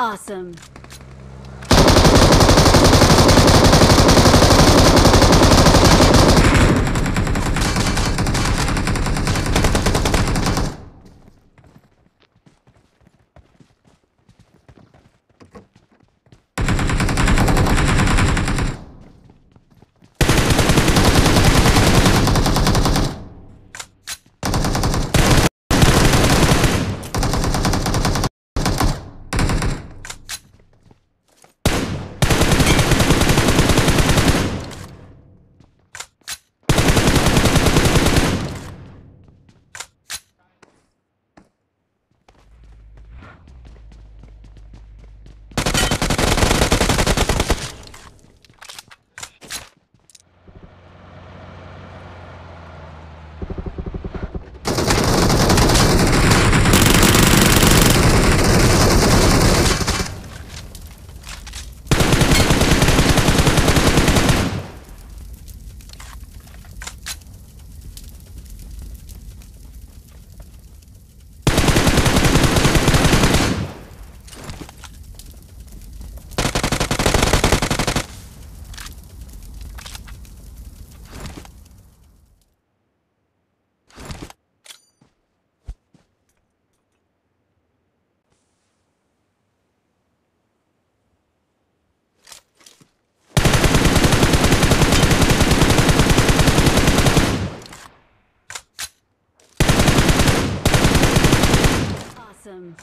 Awesome. Awesome.